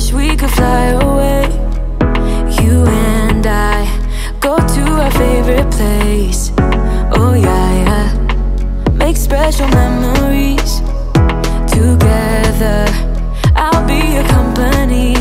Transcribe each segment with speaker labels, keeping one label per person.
Speaker 1: wish we could fly away. You and I go to our favorite place. Oh, yeah, yeah. Make special memories together. I'll be your company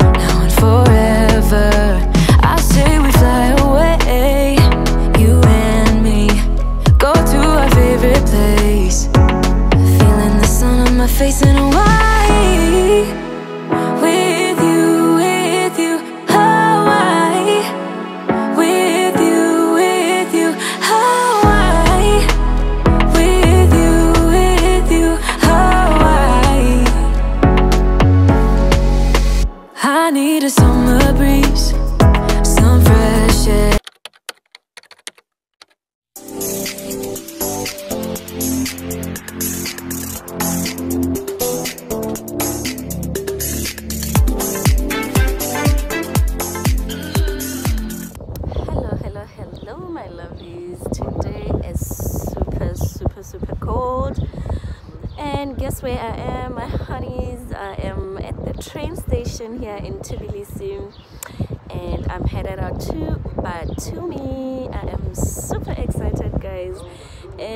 Speaker 1: now and forever. I say we fly away. You and me go to our favorite place. Feeling the sun on my face in Hawaii.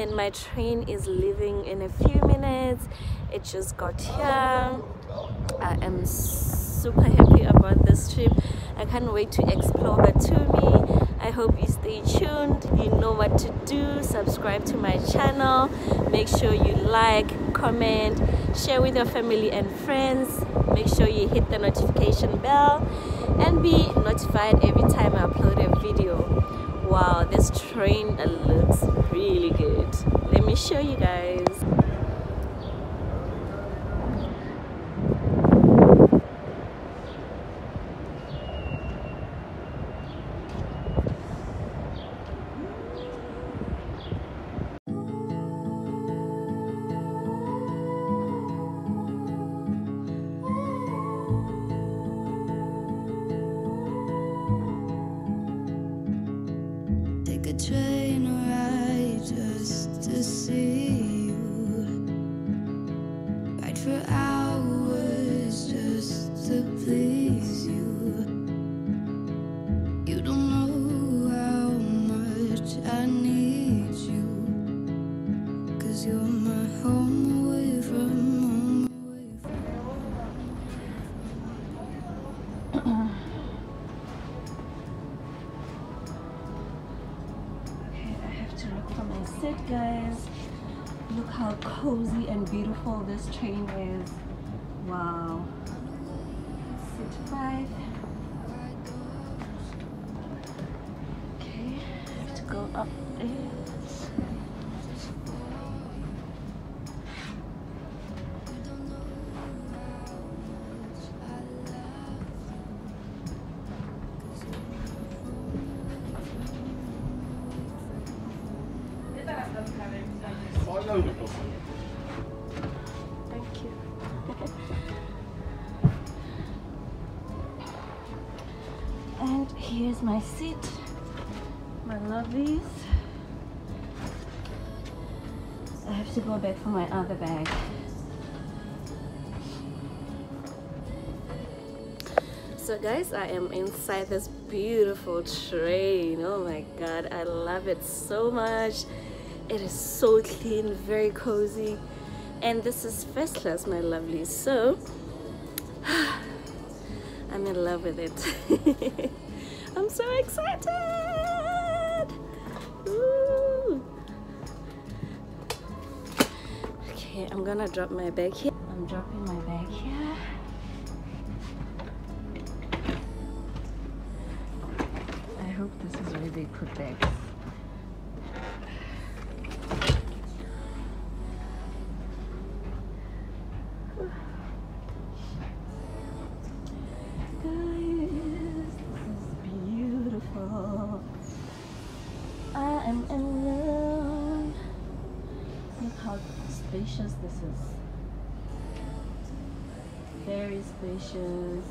Speaker 2: And my train is leaving in a few minutes. It just got here. I am super happy about this trip. I can't wait to explore Batumi. I hope you stay tuned. You know what to do. Subscribe to my channel. Make sure you like, comment, share with your family and friends. Make sure you hit the notification bell and be notified every time I upload a video. Wow, this train looks really good. Me show you guys.
Speaker 3: Take a train just to see I
Speaker 2: and seat, guys. Look how cozy and beautiful this train is. Wow. Seat five. Okay, to go up there. My seat, my lovelies. I have to go back for my other bag. So guys, I am inside this beautiful train. Oh my god, I love it so much. It is so clean, very cozy. And this is first class, my lovely. So I'm in love with it. I'm so excited. Ooh. Okay, I'm gonna drop my bag here. I'm dropping my bag here. I hope this is where they put how spacious this is. Very spacious.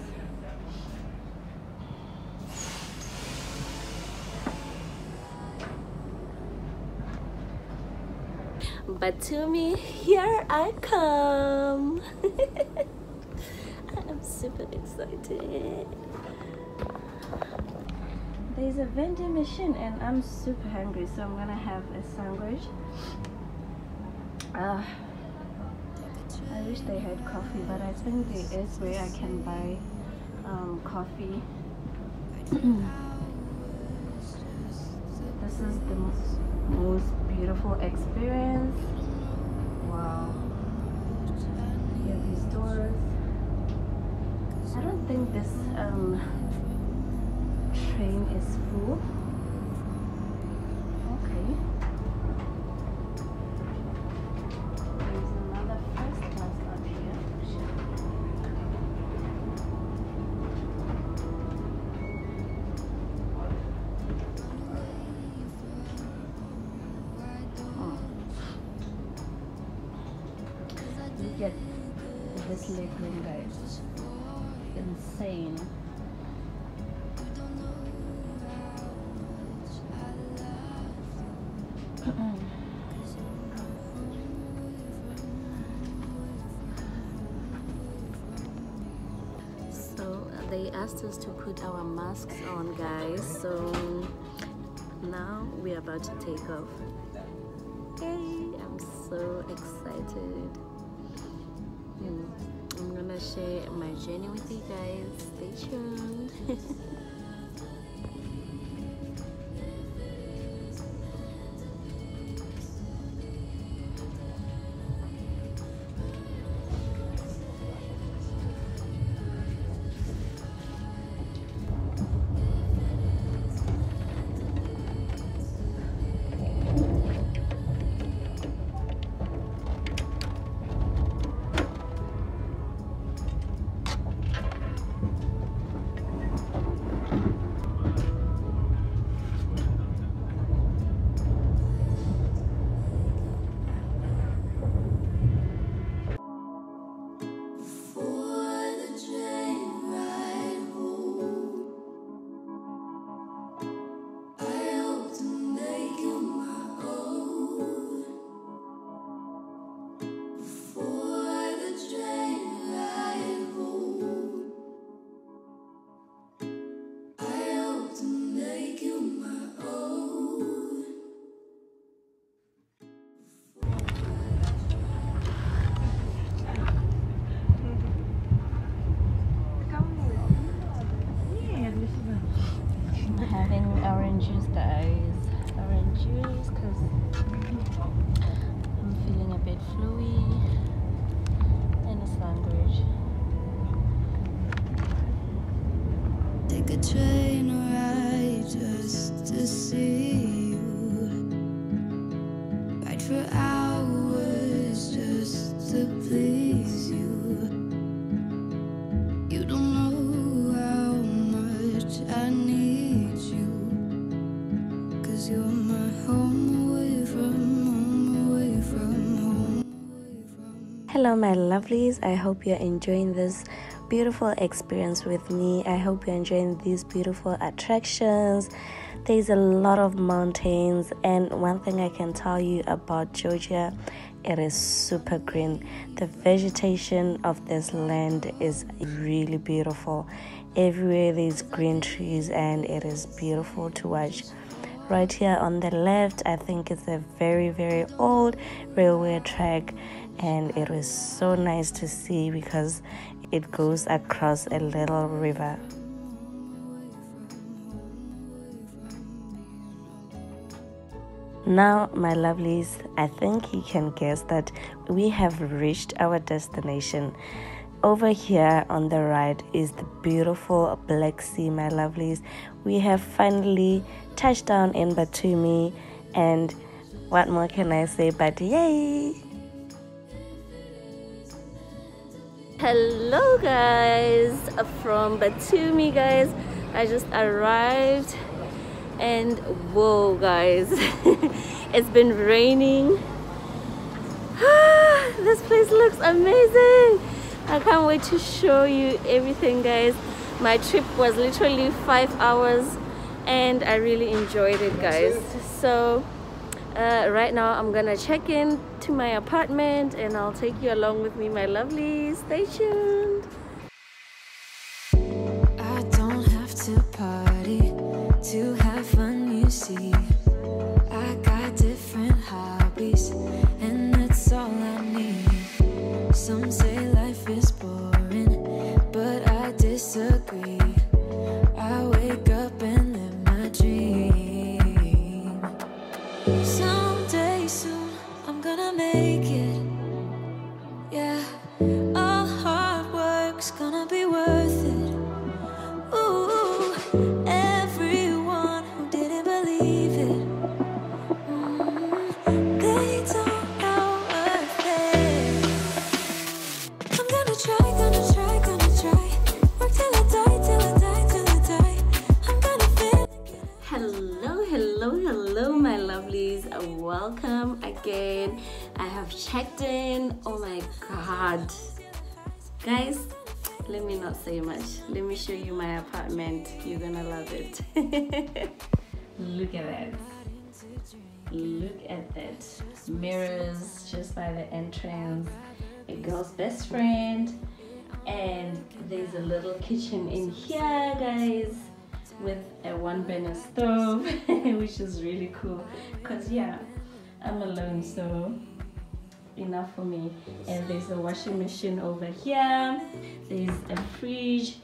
Speaker 2: Batumi, here I come. I am super excited. There's a vending machine and I'm super hungry, so I'm gonna have a sandwich. Uh, I wish they had coffee, but I think there is where I can buy um, coffee. this is the most, beautiful experience. Wow. Here these doors. I don't think this um, train is full. They asked us to put our masks on guys. So now we're about to take off. Yay! I'm so excited. Hmm. i'm gonna share my journey with you guys. Stay tuned Hello, my lovelies. I hope you're enjoying this beautiful experience with me. I hope you're enjoying these beautiful attractions. There's a lot of mountains, and one thing I can tell you about Georgia, it is super green. The vegetation of this land is really beautiful. Everywhere there's green trees, and it is beautiful to watch. Right here on the left, I think it's a very, very old railway track, and it was so nice to see because it goes across a little river. Now, my lovelies, I think you can guess that we have reached our destination. Over here on the right is the beautiful Black Sea, my lovelies. We have finally touched down in Batumi, and what more can I say but yay! Hello, guys, from Batumi, guys. I just arrived, and whoa, guys, it's been raining. this place looks amazing. I can't wait to show you everything, guys. My trip was literally five hours, and I really enjoyed it, guys. So, uh, right now I'm gonna check in to my apartment and I'll take you along with me, my lovelies. Stay tuned.
Speaker 1: I don't have to party to have fun, you see.
Speaker 2: Hello, hello, hello, my lovelies. Welcome again. I have checked in. Oh my god. Guys, let me not say much. Let me show you my apartment. You're gonna love it. Look at that. Look at that. Mirrors just by the entrance. A girl's best friend. And there's a little kitchen in here, guys with a one burner stove which is really cool. Because yeah i'm alone so enough for me. And there's a washing machine over here. There's a fridge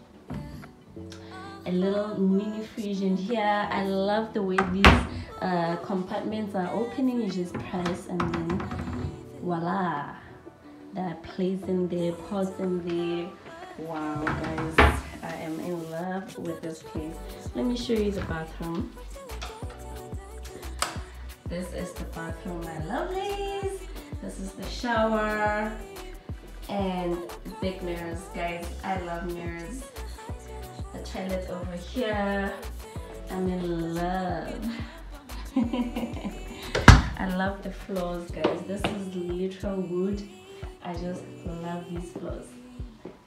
Speaker 2: a little mini fridge in here. I love the way these uh, compartments are opening. You just press and then voila Uh, there are plates in there pots in there. Wow guys i am in love with this place. Let me show you the bathroom. This is the bathroom my lovelies. This is the shower. And big mirrors guys. I love mirrors. The toilet over here. I'm in love. I love the floors guys. This is literal wood i just love these clothes.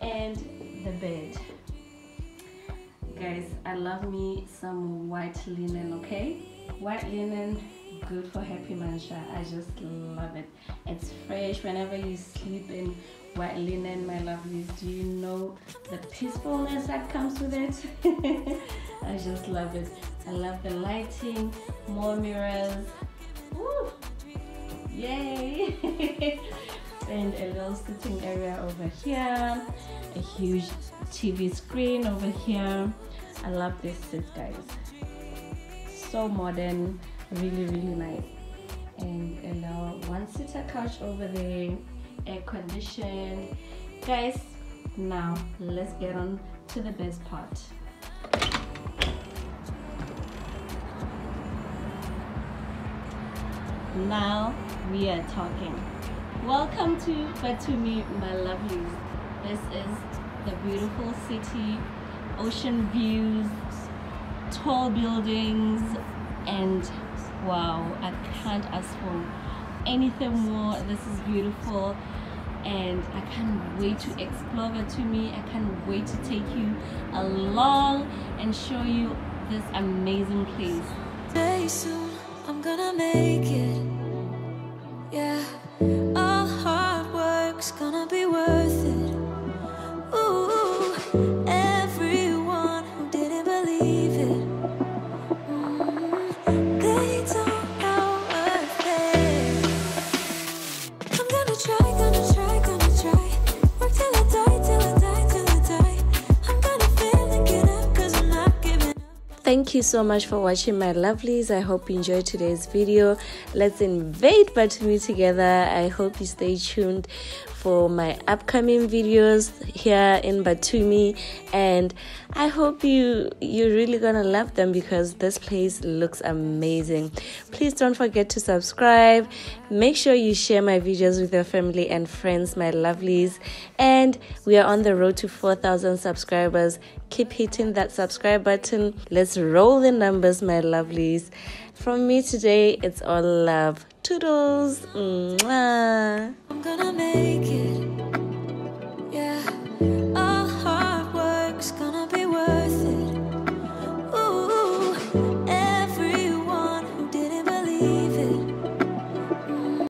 Speaker 2: And the bed. Guys i love me some white linen okay? White linen good for happy Muncher i just love it. It's fresh whenever you sleep in white linen my lovelies. Do you know the peacefulness that comes with it? I just love it. I love the lighting more mirrors. Woo! yay and a little sitting area over here. A huge tv screen over here. I love this set guys. So modern really really nice. And a little one seater couch over there air conditioned. Guys now let's get on to the best part. Now we are talking welcome to batumi my lovelies this is the beautiful city ocean views tall buildings and wow i can't ask for anything more. This is beautiful and i can't wait to explore batumi i can't wait to take you along and show you this amazing place.
Speaker 1: Very soon, I'm gonna make it.
Speaker 2: Thank you so much for watching my lovelies. I hope you enjoyed today's video. Let's invade Batumi together. I hope you stay tuned for my upcoming videos here in Batumi and I hope you you're really gonna love them because this place looks amazing. Please don't forget to subscribe. Make sure you share my videos with your family and friends, my lovelies. And we are on the road to 4,000 subscribers. Keep hitting that subscribe button. Let's roll the numbers, my lovelies. From me today, it's all love. Toodles. Mwah.